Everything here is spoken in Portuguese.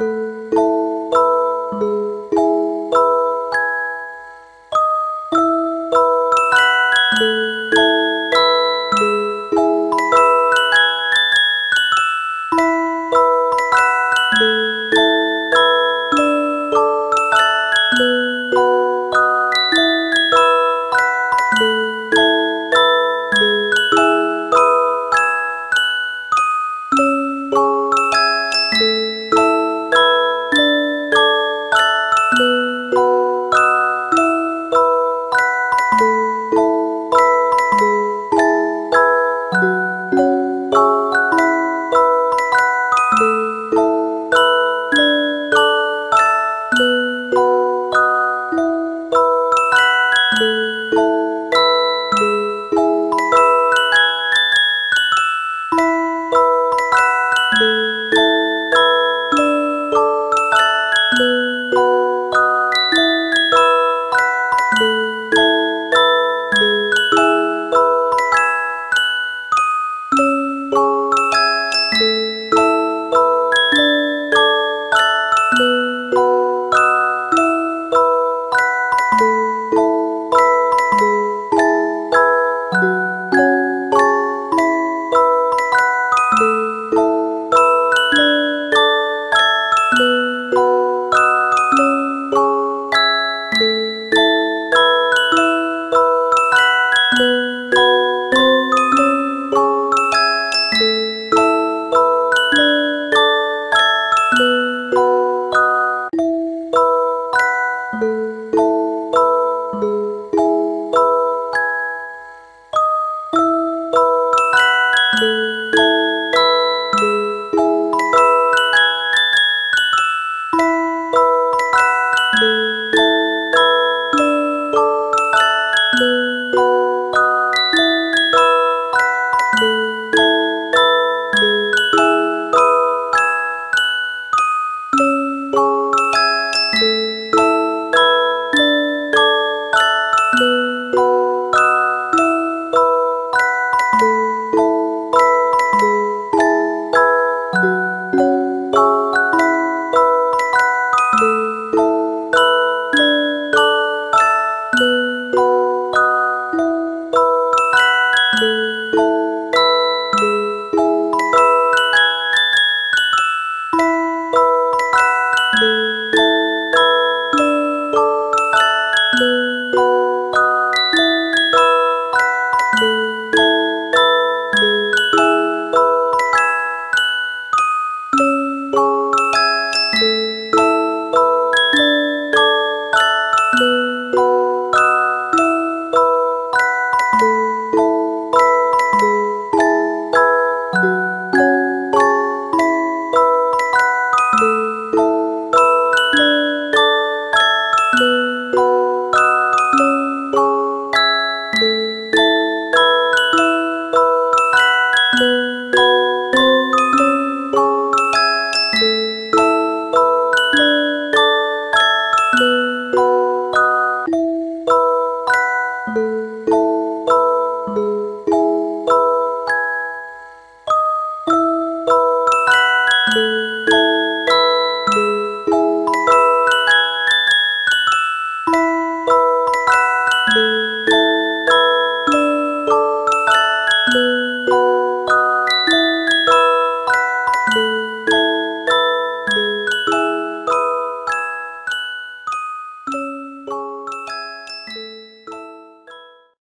Música